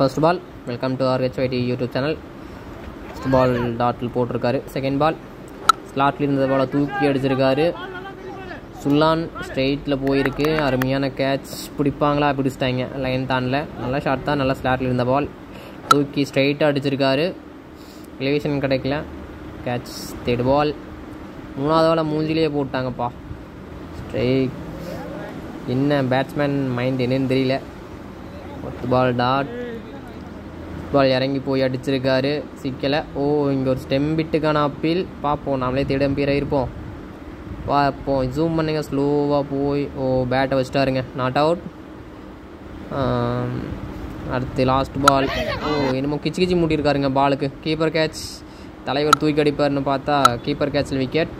First ball welcome to RHID YouTube channel first ball டாட்டில் போட்டிருக்காரு. Second ball ஸ்லாட்டில் இருந்த பாலை தூக்கி அடிச்சிருக்காரு. சுல்லான் ஸ்ட்ரெயிட்டில் போயிருக்கு. அருமையான கேட்ச் பிடிப்பாங்களா? பிடிச்சிட்டாங்க. லைன் தானில். நல்லா ஷார்ட் தான். நல்லா ஸ்லாட்டில் இருந்த பால் தூக்கி ஸ்ட்ரெயிட்டாக அடிச்சிருக்காரு. எலிவேஷன் கிடைக்கல. கேட்ச் தேர்ட் பால் மூணாவது பாலை மூஞ்சிலேயே போட்டாங்கப்பா. ஸ்ட்ரைக் என்ன பேட்ஸ்மேன் மைண்ட் என்னன்னு தெரியல. ஃபஸ்ட் பால் டாட் பால் இறங்கி போய் அடிச்சிருக்காரு. சிக்கலை ஓ இங்கே ஒரு ஸ்டெம் பிட்டுக்கான அப்பீல் பார்ப்போம் நாமளே தேடம் பேராக இருப்போம். பார்ப்போம். ஜூம் பண்ணுங்கள் ஸ்லோவாக போய் ஓ பேட்டை வச்சுட்டாருங்க. நாட் அவுட் அடுத்து லாஸ்ட் பால் ஓ என்னமோ கிச்சு கிச்சி மூட்டியிருக்காருங்க பாலுக்கு கீப்பர் கேட்ச் தலைவர் தூக்கி அடிப்பார்னு பார்த்தா கீப்பர் கேட்சில் விக்கெட்